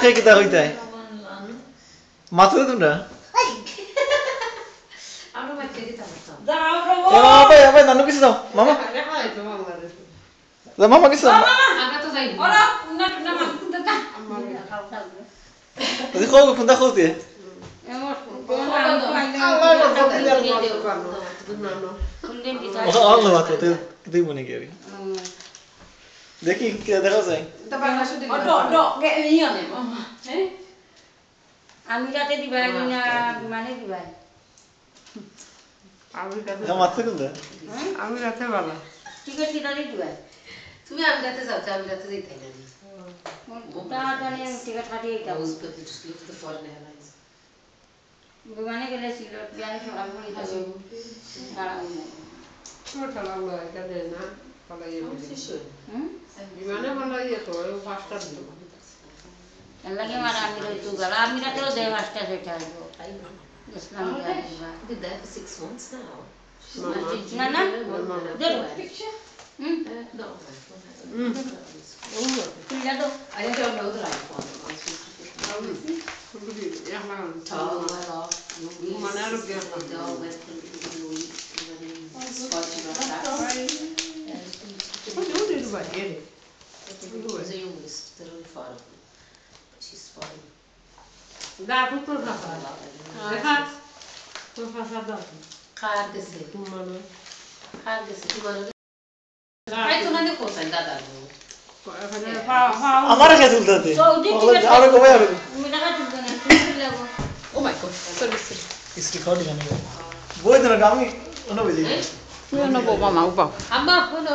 খে কিটা হৈ তাই মাতো তোমাৰ মামা কি দেখি দেখা যায় আমি রাতে দিবাই না মানে দিবাই হ্যাঁ মাথা কোনটা আমি রাতে বেলা টিকিট কিনারে দিবাই তুমি আমি রাতে যাও আমি রাতে যাইতাই না টিকিট কাটিয়ে I যাব was good to just look at the foreign airlines. বিমানে গেলে সিলেট বিমানে সকাল যাবে দাঁড়াবো না এটা দেয় না लगे मारा आमिर होई तू गला आमिर तो दे वास्ता से चल जो इस्लाम का did that for 6 months now ना ना दे दो हम्म दो हम्म तू ले दो I don't know the right one يلا منا رجع banheiro. Eu também usei um isso, ter ali fora. Preciso fora. Dá, vou para lá. Dá, vou para lá. खार कैसे तुम्हारा खार कैसे तुम्हारा आई तुम्हारे को सही दादा हमारा क्या झूलता थे और को भाई और मेरा का झूलता नहीं ओ माय गॉड सर्विस इस रिकॉर्डिंग है वो इतना काम ही उन्होंने बोली उन्होंने बोला मामा उपाव अम्मा बोलो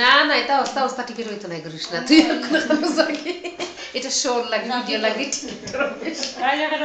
না না এটা অবস্থা অবস্থা টিকিট হইতো না করিস না। তুই এখন জানি এটা শোর লাগে ভিডিও লাগে টিকিট খাইলে কেন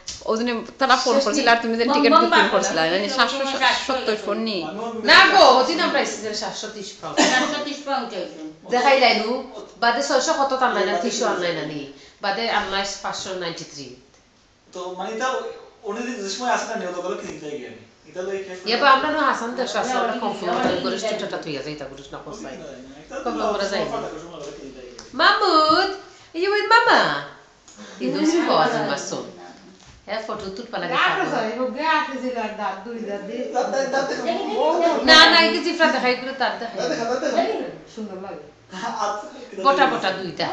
ওজনে তারা ফোন করছিল আর তুমি যে টিকেট বুকিং করছিল মানে 770 ফোন নি না গো ওদিন আমরা এসেছি 730 পাউন্ড চারশো তিরিশ পাউন্ড দেখাই লাইনু বাদে 600 কত আনলাই না 300 আনলাই নানি বাদে আনলাই 593 তো মানে তা উনি যে সময় আসে না নিয়ত করে কি গিয়ে? এটা লই কে বা আমরা নো হাসান দেশ আছে আমরা কনফার্ম করে স্টুডেন্টটা তুই যাই তা করিস না কোসাই Mahmoud, are you with Mama? He knows you was in my হ্যাঁ ফটো তুলপা লাগে গাটা গাটা না না এই জিফরা দেখাই করে তার দেখাই সুন্দর লাগে বটা বটা দুইটা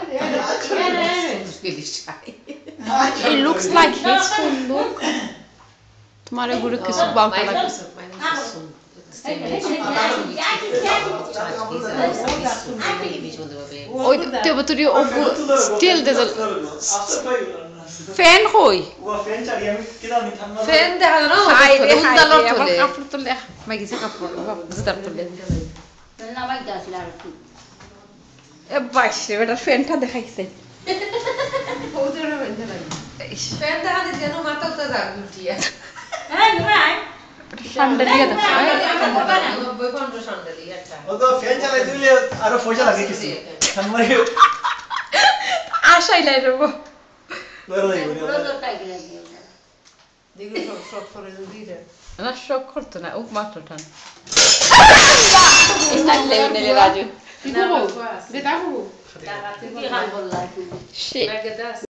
It looks like his phone তোমার গুরু কিছু বাউকা লাগে ওই তো তুই ও স্টিল দেজ ফ্যান কই ও ফ্যান দেখা না হাই রে হাই উন্দালর রে তোলে কাপড় তুলে মাগিছে কাপড় বাপ জুতার তুলে না বাইতে আসলে আর কি এ বাইশ রে বেটা ফ্যানটা দেখাইছে ফ্যান দেখা দিতে না মাথা তো যাক উল্টিয়া হ্যাঁ ভাই দেখো ফ্যান চালাই দিলে আরও পয়সা লাগে কিছু আশাই লাই রে Digo soffore di dire. Non ho accorto, ne ho fatto tanto. E sta lei nelle radio. Ti devo, vedevo. Da, ti dico al volato. Shit.